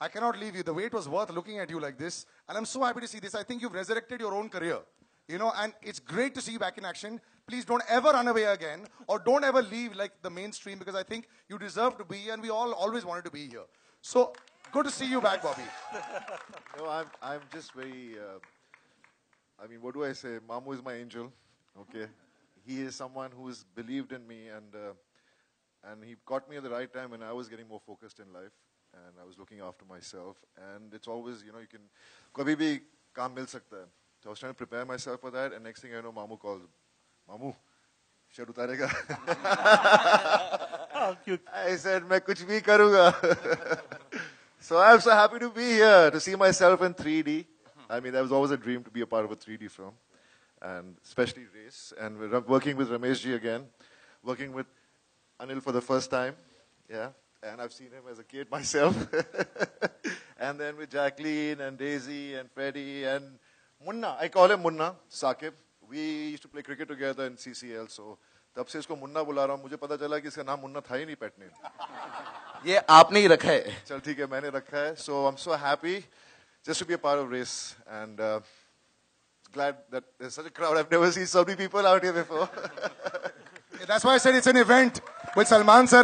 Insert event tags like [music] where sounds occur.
I cannot leave you. The wait was worth looking at you like this. And I'm so happy to see this. I think you've resurrected your own career. You know, and it's great to see you back in action. Please don't ever run away again or don't ever leave like the mainstream because I think you deserve to be here and we all always wanted to be here. So good to see you back, Bobby. [laughs] No, I'm, I'm just very, uh, I mean, what do I say? Mamu is my angel, okay? He is someone who's believed in me and, uh, and he caught me at the right time when I was getting more focused in life and I was looking after myself. And it's always, you know, you can, kabhi bhi kaam mil sakta hai. So I was trying to prepare myself for that and next thing I know, Mamu calls, Mamu, shed utarega. [laughs] I said, मैं कुछ भी करूँगा. [laughs] so I'm so happy to be here, to see myself in 3D. I mean, that was always a dream to be a part of a 3D film, and especially race. And we're working with Ramesh ji again, working with Anil for the first time. Yeah, and I've seen him as a kid myself. [laughs] and then with Jacqueline and Daisy and Freddie and Munna. I call him Munna, Sakib. We used to play cricket together in CCL, so तब से इसको मुन्ना बुला रहा हूँ मुझे पता चला कि इसका नाम मुन्ना था ही नहीं पेट नेम [laughs] ये आपने ही रखा है चल ठीक है मैंने रखा है so I'm so happy just to be a part of race and uh, glad that there's such a crowd I've never seen so many people out here before [laughs] That's why I said it's an event with Salman sir.